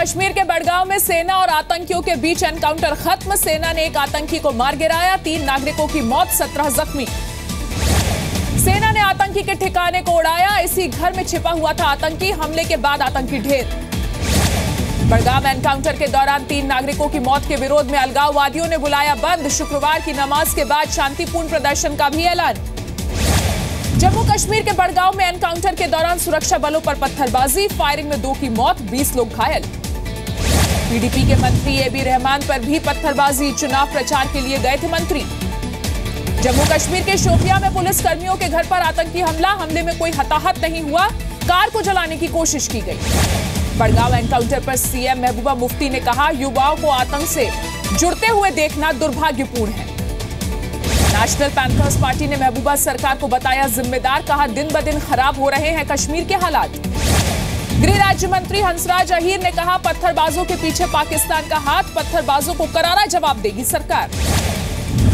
कश्मीर के बड़गांव में सेना और आतंकियों के बीच एनकाउंटर खत्म। सेना ने एक आतंकी को मार गिराया, तीन नागरिकों की मौत, सत्रह जख्मी। सेना ने आतंकी के ठिकाने को उड़ाया, इसी घर में छिपा हुआ था आतंकी। हमले के बाद आतंकी ढेर। बड़गांव एनकाउंटर के दौरान तीन नागरिकों की मौत के विरोध में अलगाववादियों ने बुलाया बंद। शुक्रवार की नमाज़ के बाद शांतिपूर्ण प्रदर्शन का भी ऐलान। जम्मू कश्मीर के बड़गांव में एनकाउंटर के दौरान सुरक्षा बलों पर पत्थरबाजी। फायरिंग में दो की मौत 20 लोग घायल। पीडीपी के मंत्री एबी रहमान पर भी पत्थरबाजी। चुनाव प्रचार के लिए गए थे मंत्री। जम्मू कश्मीर के शोपिया में पुलिस कर्मियों के घर पर आतंकी हमला। हमले में कोई हताहत नहीं हुआ। कार को जलाने की कोशिश की गई। बड़गांव एनकाउंटर पर सीएम महबूबा मुफ्ती ने कहा, युवाओं को आतंक से जुड़ते हुए देखना दुर्भाग्यपूर्ण है। नेशनल पैंथर्स पार्टी ने महबूबा सरकार को बताया, जिम्मेदार कहा दिन ब दिन खराब हो रहे हैं कश्मीर के हालात। गृह राज्य मंत्री हंसराज अहीर ने कहा, पत्थरबाजों के पीछे पाकिस्तान का हाथ, पत्थरबाजों को करारा जवाब देगी सरकार।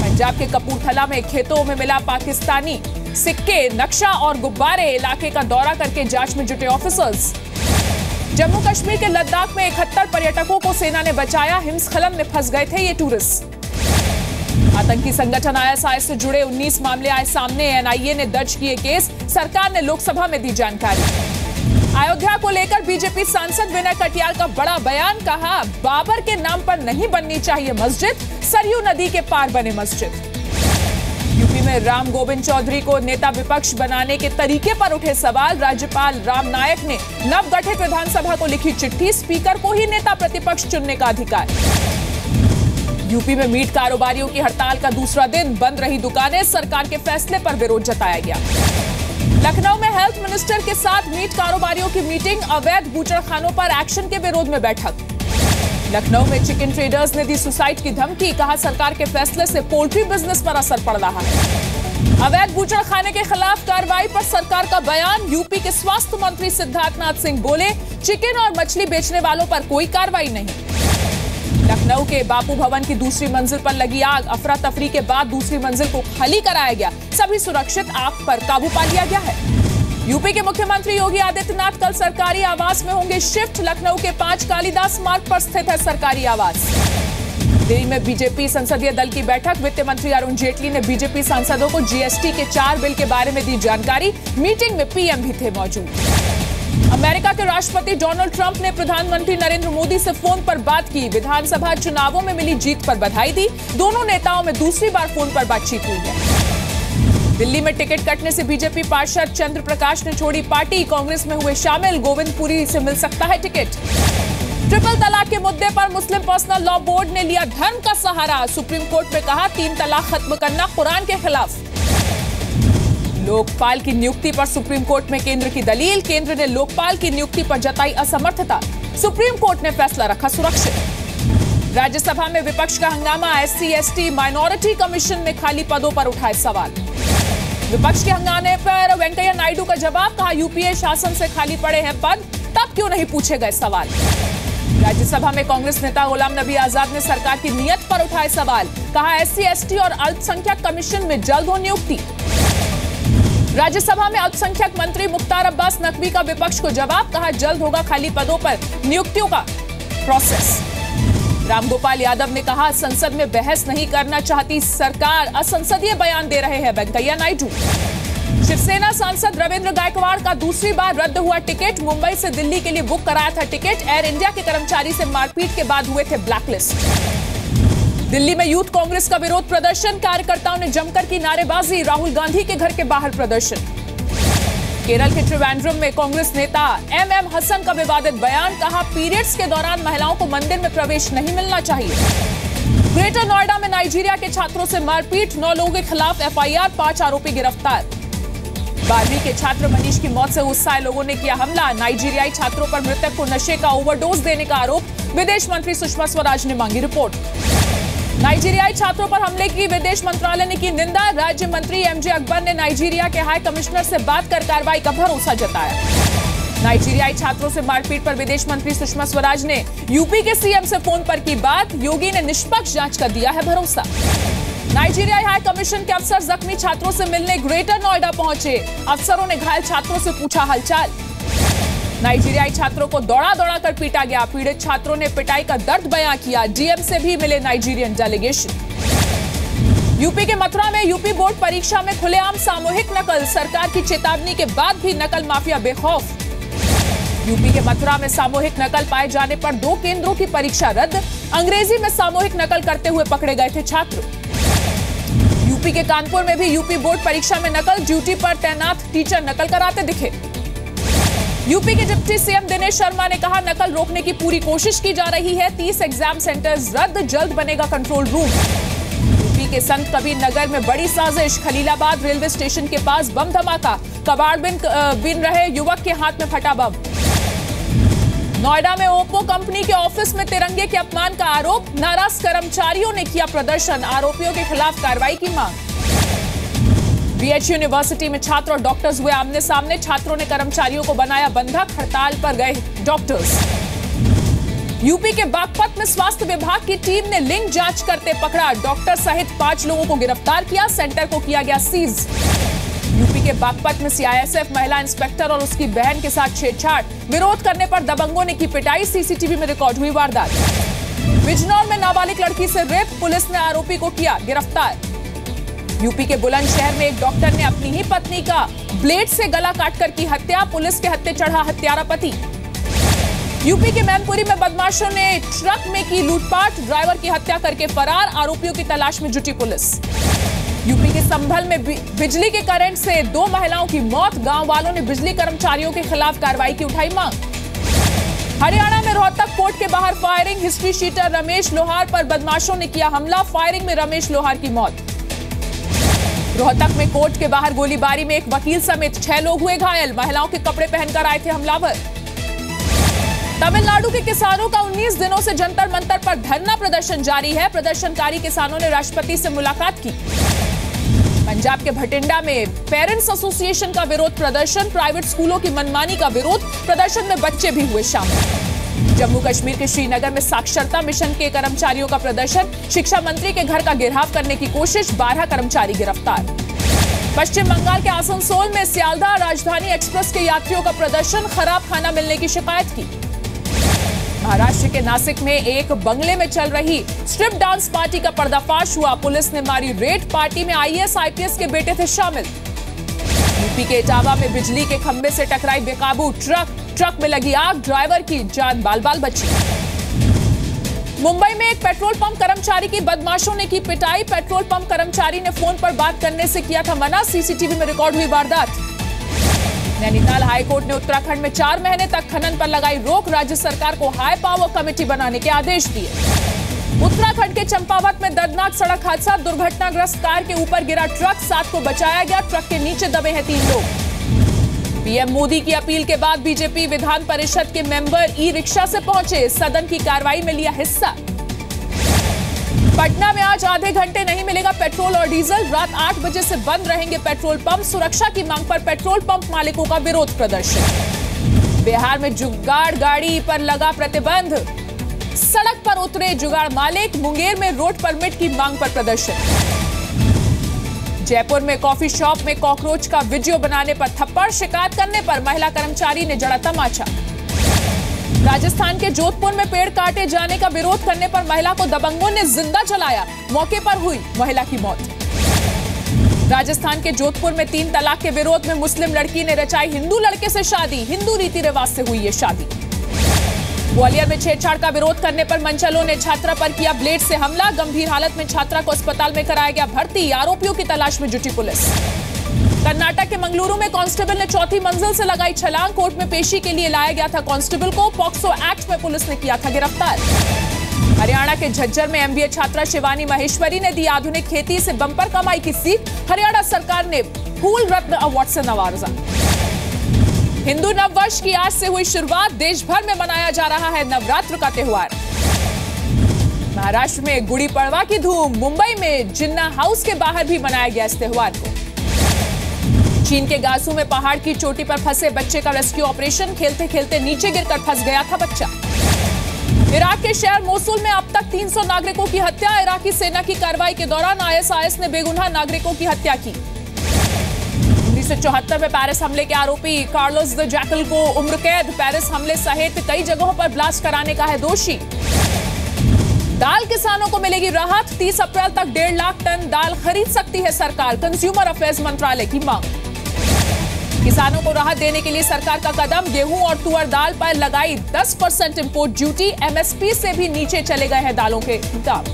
पंजाब के कपूरथला में खेतों में मिला पाकिस्तानी सिक्के, नक्शा और गुब्बारे, इलाके का दौरा करके जाँच में जुटे ऑफिसर्स। जम्मू कश्मीर के लद्दाख में इकहत्तर पर्यटकों को सेना ने बचाया, हिमस्खलन में फंस गए थे ये टूरिस्ट। आतंकी संगठन आईएसआई से जुड़े 19 मामले आए सामने, एनआईए ने दर्ज किए केस, सरकार ने लोकसभा में दी जानकारी। अयोध्या को लेकर बीजेपी सांसद विनय कटियाल का बड़ा बयान, कहा, बाबर के नाम पर नहीं बननी चाहिए मस्जिद, सरयू नदी के पार बने मस्जिद। यूपी में राम गोविंद चौधरी को नेता विपक्ष बनाने के तरीके पर उठे सवाल, राज्यपाल राम नायक ने नवगठित विधानसभा को लिखी चिट्ठी, स्पीकर को ही नेता प्रतिपक्ष चुनने का अधिकार। यूपी में मीट कारोबारियों की हड़ताल का दूसरा दिन, बंद रही दुकानें, सरकार के फैसले पर विरोध जताया गया। लखनऊ में हेल्थ मिनिस्टर के साथ मीट कारोबारियों की मीटिंग अवैध बूचड़खानों पर एक्शन के विरोध में बैठक। लखनऊ में चिकन ट्रेडर्स ने दी सुसाइड की धमकी, कहा सरकार के फैसले से पोल्ट्री बिज़नेस पर असर पड़ रहा है। अवैध बूचड़ खाने के खिलाफ कार्रवाई पर सरकार का बयान, यूपी के स्वास्थ्य मंत्री सिद्धार्थनाथ सिंह बोले चिकन और मछली बेचने वालों पर कोई कार्रवाई नहीं। लखनऊ के बापू भवन की दूसरी मंजिल पर लगी आग। अफरा तफरी के बाद दूसरी मंजिल को खाली कराया गया। सभी सुरक्षित आग पर काबू पा लिया गया है। यूपी के मुख्यमंत्री योगी आदित्यनाथ कल सरकारी आवास में होंगे शिफ्ट। लखनऊ के पाँच कालीदास मार्ग पर स्थित है सरकारी आवास। दिल्ली में बीजेपी संसदीय दल की बैठक। वित्त मंत्री अरुण जेटली ने बीजेपी सांसदों को जीएसटी के चार बिल के बारे में दी जानकारी। मीटिंग में पीएम भी थे मौजूद। अमेरिका के राष्ट्रपति डोनाल्ड ट्रंप ने प्रधानमंत्री नरेंद्र मोदी से फ़ोन पर बात की। विधानसभा चुनावों में मिली जीत पर बधाई दी। दोनों नेताओं में दूसरी बार फ़ोन पर बातचीत हुई है। दिल्ली में टिकट कटने से बीजेपी पार्षद चंद्र प्रकाश ने छोड़ी पार्टी। कांग्रेस में हुए शामिल गोविंदपुरी से मिल सकता है टिकट। ट्रिपल तलाक के मुद्दे पर मुस्लिम पर्सनल लॉ बोर्ड ने लिया धर्म का सहारा। सुप्रीम कोर्ट में कहा, तीन तलाक खत्म करना कुरान के खिलाफ। लोकपाल की नियुक्ति पर सुप्रीम कोर्ट में केंद्र की दलील। केंद्र ने लोकपाल की नियुक्ति पर जताई असमर्थता। सुप्रीम कोर्ट ने फैसला रखा सुरक्षित। राज्यसभा में विपक्ष का हंगामा, एससी, एसटी, माइनॉरिटी कमीशन में खाली पदों पर उठाए सवाल। विपक्ष के हंगामे पर वेंकैया नायडू का जवाब, कहा, यूपीए शासन से खाली पड़े हैं पद, तब क्यों नहीं पूछे गए सवाल? राज्यसभा में कांग्रेस नेता गुलाम नबी आज़ाद ने सरकार की नीयत पर उठाए सवाल, कहा, एससी, एसटी और अल्पसंख्यक कमीशन में जल्द हो नियुक्ति। राज्यसभा में अल्पसंख्यक मंत्री मुख्तार अब्बास नकवी का विपक्ष को जवाब, कहा जल्द होगा खाली पदों पर नियुक्तियों का प्रोसेस रामगोपाल यादव ने कहा, संसद में बहस नहीं करना चाहती सरकार, असंसदीय बयान दे रहे हैं वेंकैया नायडू। शिवसेना सांसद रविंद्र गायकवाड़ का दूसरी बार रद्द हुआ टिकट, मुंबई से दिल्ली के लिए बुक कराया था टिकट, एयर इंडिया के कर्मचारी से मारपीट के बाद हुए थे ब्लैकलिस्ट। दिल्ली में यूथ कांग्रेस का विरोध प्रदर्शन। कार्यकर्ताओं ने जमकर की नारेबाजी। राहुल गांधी के घर के बाहर प्रदर्शन। केरल के त्रिवेंद्रम में कांग्रेस नेता एम एम हसन का विवादित बयान, कहा, पीरियड्स के दौरान महिलाओं को मंदिर में प्रवेश नहीं मिलना चाहिए। ग्रेटर नोएडा में नाइजीरिया के छात्रों से मारपीट। नौ लोगों के खिलाफ एफआईआर, पाँच आरोपी गिरफ़्तार। बारहवीं के छात्र मनीष की मौत से गुस्साए लोगों ने किया हमला। नाइजीरियाई छात्रों पर मृतक को नशे का ओवरडोज देने का आरोप। विदेश मंत्री सुषमा स्वराज ने मांगी रिपोर्ट। नाइजीरियाई छात्रों पर हमले की विदेश मंत्रालय ने की निंदा। राज्य मंत्री एमजे अकबर ने नाइजीरिया के हाई कमिश्नर से बात कर कार्रवाई का भरोसा जताया। नाइजीरियाई छात्रों से मारपीट पर विदेश मंत्री सुषमा स्वराज ने यूपी के सीएम से फ़ोन पर की बात। योगी ने निष्पक्ष जाँच का दिया है भरोसा। नाइजीरियाई हाई कमीशन के अफसर जख्मी छात्रों से मिलने ग्रेटर नोएडा पहुँचे। अफसरों ने घायल छात्रों से पूछा हालचाल। नाइजीरियाई छात्रों को दौड़ा दौड़ा कर पीटा गया। पीड़ित छात्रों ने पिटाई का दर्द बयां किया। डीएम से भी मिले नाइजीरियन डेलीगेशन। यूपी के मथुरा में यूपी बोर्ड परीक्षा में खुलेआम सामूहिक नकल। सरकार की चेतावनी के बाद भी नकल माफिया बेखौफ। यूपी के मथुरा में सामूहिक नकल पाए जाने पर दो केंद्रों की परीक्षा रद्द। अंग्रेज़ी में सामूहिक नकल करते हुए पकड़े गए थे छात्र। यूपी के कानपुर में भी यूपी बोर्ड परीक्षा में नकल, ड्यूटी पर तैनात टीचर नकल कराते दिखे। यूपी के डिप्टी सीएम दिनेश शर्मा ने कहा नकल रोकने की पूरी कोशिश की जा रही है 30 एग्ज़ाम सेंटर्स रद्द जल्द बनेगा कंट्रोल रूम यूपी के संत कबीर नगर में बड़ी साजिश खलीलाबाद रेलवे स्टेशन के पास बम धमाका कबाड़ बिन, बिन रहे युवक के हाथ में फटा बम। नोएडा में ओप्पो कंपनी के ऑफ़िस में तिरंगे के अपमान का आरोप नाराज़ कर्मचारियों ने किया प्रदर्शन आरोपियों के खिलाफ कार्रवाई की मांग। बीएच यूनिवर्सिटी में छात्र और डॉक्टर्स हुए आमने सामने। छात्रों ने कर्मचारियों को बनाया बंधक, हड़ताल पर गए डॉक्टर्स यूपी के बागपत में स्वास्थ्य विभाग की टीम ने लिंग जाँच करते पकड़ा। डॉक्टर सहित पाँच लोगों को गिरफ़्तार किया सेंटर को किया गया सीज यूपी के बागपत में सीआईएसएफ महिला इंस्पेक्टर और उसकी बहन के साथ छेड़छाड़। विरोध करने पर दबंगों ने की पिटाई सीसीटीवी में रिकॉर्ड हुई वारदात। बिजनौर में नाबालिग लड़की से रेप, पुलिस ने आरोपी को किया गिरफ़्तार। यूपी के बुलंदशहर में एक डॉक्टर ने अपनी ही पत्नी का ब्लेड से गला काटकर की हत्या, पुलिस के हत्या चढ़ा हत्यारा पति। यूपी के मैनपुरी में बदमाशों ने ट्रक में की लूटपाट, ड्राइवर की हत्या करके फरार, आरोपियों की तलाश में जुटी पुलिस। यूपी के संभल में बिजली के करंट से दो महिलाओं की मौत गाँव वालों ने बिजली कर्मचारियों के खिलाफ कार्रवाई की उठाई मांग। हरियाणा में रोहतक कोर्ट के बाहर firing, history sheeter Ramesh Lohar पर बदमाशों ने किया हमला, फायरिंग में रमेश लोहार की मौत। रोहतक में कोर्ट के बाहर गोलीबारी में एक वकील समेत छह लोग हुए घायल। महिलाओं के कपड़े पहनकर आए थे हमलावर। तमिलनाडु के किसानों का 19 दिनों से जंतर मंतर पर धरना प्रदर्शन जारी है। प्रदर्शनकारी किसानों ने राष्ट्रपति से मुलाकात की। पंजाब के भटिंडा में पेरेंट्स एसोसिएशन का विरोध प्रदर्शन, प्राइवेट स्कूलों की मनमानी का विरोध, प्रदर्शन में बच्चे भी हुए शामिल। जम्मू कश्मीर के श्रीनगर में साक्षरता मिशन के कर्मचारियों का प्रदर्शन, शिक्षा मंत्री के घर का घेराव करने की कोशिश, बारह कर्मचारी गिरफ़्तार। पश्चिम बंगाल के आसनसोल में सियालदा राजधानी एक्सप्रेस के यात्रियों का प्रदर्शन, खराब खाना मिलने की शिकायत की। महाराष्ट्र के नासिक में एक बंगले में चल रही स्ट्रिप डांस पार्टी का पर्दाफाश हुआ। पुलिस ने मारी रेड पार्टी में आईएएस, आईपीएस के बेटे थे शामिल। यूपी के इटावा में बिजली के खंभे से टकराई बेकाबू ट्रक। ट्रक में लगी आग, ड्राइवर की जान बाल बाल बची मुंबई में एक पेट्रोल पंप कर्मचारी की बदमाशों ने की पिटाई। पेट्रोल पंप कर्मचारी ने फ़ोन पर बात करने से किया था मना। सीसीटीवी में रिकॉर्ड हुई वारदात। नैनीताल हाईकोर्ट ने उत्तराखंड में चार महीने तक खनन पर लगाई रोक। राज्य सरकार को हाई पावर कमेटी बनाने के आदेश दिए। उत्तराखंड के चंपावत में दर्दनाक सड़क हादसा। दुर्घटनाग्रस्त कार के ऊपर गिरा ट्रक। सात को बचाया गया। ट्रक के नीचे दबे हैं तीन लोग। पीएम मोदी की अपील के बाद बीजेपी विधान परिषद के मेंबर ई रिक्शा से पहुँचे। सदन की कार्रवाई में लिया हिस्सा। पटना में आज आधे घंटे नहीं मिलेगा पेट्रोल और डीजल। रात आठ बजे से बंद रहेंगे पेट्रोल पंप। सुरक्षा की मांग पर पेट्रोल पंप मालिकों का विरोध प्रदर्शन। बिहार में जुगाड़ गाड़ी पर लगा प्रतिबंध। सड़क पर उतरे जुगाड़ मालिक। मुंगेर में रोड परमिट की मांग पर प्रदर्शन। जयपुर में कॉफ़ी शॉप में कॉकरोच का वीडियो बनाने पर थप्पड़, शिकायत करने पर महिला कर्मचारी ने जड़ा तमाचा। राजस्थान के जोधपुर में पेड़ काटे जाने का विरोध करने पर महिला को दबंगों ने ज़िंदा जलाया। मौके पर हुई महिला की मौत। राजस्थान के जोधपुर में तीन तलाक के विरोध में मुस्लिम लड़की ने रचाई हिंदू लड़के से शादी। हिंदू रीति रिवाज से हुई ये शादी। ग्वालियर में छेड़छाड़ का विरोध करने पर मंचलों ने छात्रा पर किया ब्लेड से हमला। गंभीर हालत में छात्रा को अस्पताल में कराया गया भर्ती। आरोपियों की तलाश में जुटी पुलिस। कर्नाटक के मंगलुरु में कांस्टेबल ने चौथी मंजिल से लगाई छलांग। कोर्ट में पेशी के लिए लाया गया था कांस्टेबल को। पॉक्सो एक्ट में पुलिस ने किया था गिरफ़्तार। हरियाणा के झज्जर में एमबीए छात्रा शिवानी महेश्वरी ने दी आधुनिक खेती से बंपर कमाई की सीख। हरियाणा सरकार ने फूल रत्न अवार्ड से नवाजा। हिंदू नववर्ष की आज से हुई शुरुआत देश भर में मनाया जा रहा है नवरात्र का त्योहार। महाराष्ट्र में गुड़ी पड़वा की धूम, मुंबई में जिन्ना हाउस के बाहर भी मनाया गया इस त्योहार को। चीन के गासू में पहाड़ की चोटी पर फंसे बच्चे का रेस्क्यू ऑपरेशन खेलते खेलते नीचे गिरकर फंस गया था बच्चा। इराक के शहर मोसुल में अब तक 300 नागरिकों की हत्या। इराकी सेना की कार्रवाई के दौरान आईएसआईएस ने बेगुनाह नागरिकों की हत्या की। उन्नीस में पेरिस हमले के आरोपी कार्लोस द जैकल को उम्र कैद पेरिस हमले सहित कई जगहों पर ब्लास्ट कराने का है दोषी। दाल किसानों को मिलेगी राहत। 30 अप्रैल तक डेढ़ लाख टन दाल खरीद सकती है सरकार। कंज्यूमर अफेयर्स मंत्रालय की मांग। किसानों को राहत देने के लिए सरकार का कदम। गेहूँ और तुअर दाल पर लगाई 10 परसेंट इम्पोर्ट ड्यूटी एमएसपी से भी नीचे चले गए हैं दालों के दाम।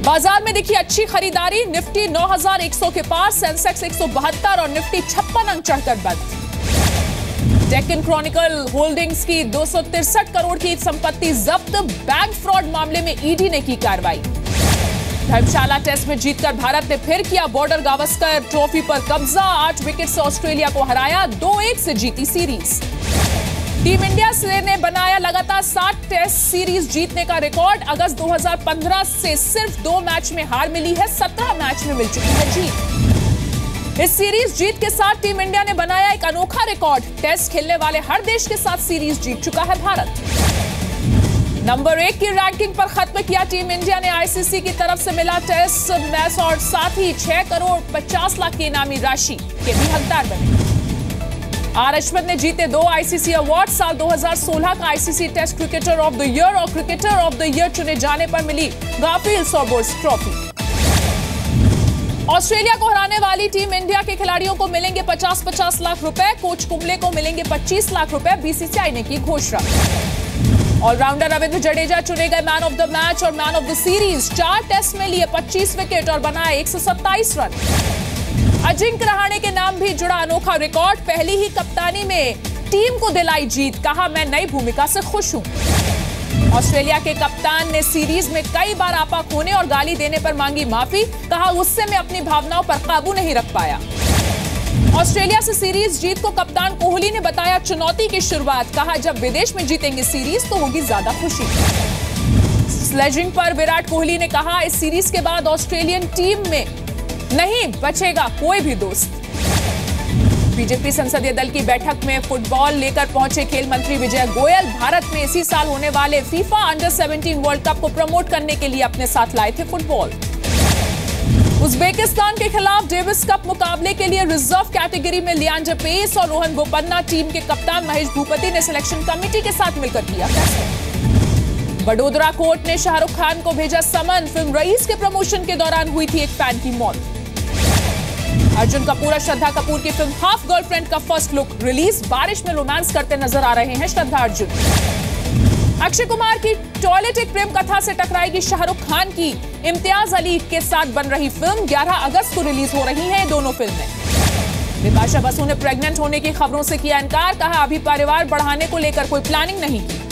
बाज़ार में दिखी अच्छी खरीदारी, निफ्टी 9100 के पास, सेंसेक्स एक सौ बहत्तर और निफ्टी छप्पन अंक चढ़कर बंद। डेक्कन क्रॉनिकल होल्डिंग्स की दो करोड़ की संपत्ति जब्त, बैंक फ्रॉड मामले में ईडी ने की कार्रवाई। धर्मशाला टेस्ट में जीतकर भारत ने फिर किया बॉर्डर गावस्कर, ट्रॉफी पर कब्जा, आठ विकेट से ऑस्ट्रेलिया को हराया, दो एक से जीती सीरीज़। टीम इंडिया से ने बनाया लगातार सात टेस्ट सीरीज़ जीतने का रिकॉर्ड। अगस्त 2015 से सिर्फ़ दो मैच में हार मिली है, सत्रह मैच में मिल चुकी है जीत। इस सीरीज़ जीत के साथ टीम इंडिया ने बनाया एक अनोखा रिकॉर्ड। टेस्ट खेलने वाले हर देश के साथ सीरीज़ जीत चुका है भारत। नंबर एक की रैंकिंग पर खत्म किया टीम इंडिया ने। आईसीसी की तरफ़ से मिला टेस्ट। मैच और साथ ही छह करोड़ पचास लाख की इनामी राशि के भी हकदार बने। आर अश्वत ने जीते दो आईसीसी अवार्ड साल 2016 का ICC test cricketer of the year और क्रिकेटर ऑफ़ द ईयर चुने जाने पर मिली गाफिल सोबोर्स ट्रॉफी ऑस्ट्रेलिया को हराने वाली टीम इंडिया के खिलाड़ियों को मिलेंगे 50-50 लाख रुपए, कोच कुंबले को मिलेंगे 25 लाख रुपए बीसीसीआई ने की घोषणा। ऑलराउंडर रविंद्र जडेजा चुने गए मैन ऑफ़ द मैच और मैन ऑफ़ द सीरीज़ चार टेस्ट में लिए 25 विकेट और बनाए 127 रन। अजिंक्य रहाणे के नाम भी जुड़ा अनोखा रिकॉर्ड। पहली ही कप्तानी में टीम को दिलाई जीत। कहा, मैं नई भूमिका से खुश हूँ। ऑस्ट्रेलिया के कप्तान ने सीरीज़ में कई बार आपा खोने और गाली देने पर मांगी माफ़ी। कहा गुस्से में अपनी भावनाओं पर काबू नहीं रख पाया। ऑस्ट्रेलिया से सीरीज़ जीत को कप्तान कोहली ने बताया चुनौती की शुरुआत। कहा, जब विदेश में जीतेंगे सीरीज़ तो होगी ज़्यादा खुशी। स्लेजिंग पर विराट कोहली ने कहा, इस सीरीज़ के बाद ऑस्ट्रेलियन टीम में नहीं, बचेगा कोई भी दोस्त। बीजेपी संसदीय दल की बैठक में फुटबॉल लेकर पहुँचे खेल मंत्री विजय गोयल। भारत में इसी साल होने वाले फीफा अंडर 17 वर्ल्ड कप को प्रमोट करने के लिए अपने साथ लाए थे फुटबॉल। उज्बेकिस्तान के खिलाफ डेविस कप मुकाबले के लिए रिज़र्व कैटेगरी में लियांज पेस और रोहन बोपन्ना टीम के कप्तान महेश भूपति ने सिलेक्शन कमेटी के साथ मिलकर किया बडोदरा कोर्ट ने शाहरुख खान को भेजा समन। फ़िल्म रईस के प्रमोशन के दौरान हुई थी एक फ़ैन की मौत। अर्जुन कपूर और श्रद्धा कपूर की फ़िल्म हाफ़ गर्लफ्रेंड का फ़र्स्ट लुक रिलीज़ बारिश में रोमांस करते नज़र आ रहे हैं श्रद्धा अर्जुन। अक्षय कुमार की टॉयलेट एक प्रेम कथा से टकराएगी शाहरुख खान की। इम्तियाज़ अली के साथ बन रही फ़िल्म 11 अगस्त को रिलीज़ हो रही है दोनों फ़िल्में विपाशा बसु ने प्रेग्नेंट होने की खबरों से किया इनकार, कहा अभी परिवार बढ़ाने को लेकर कोई प्लानिंग नहीं की।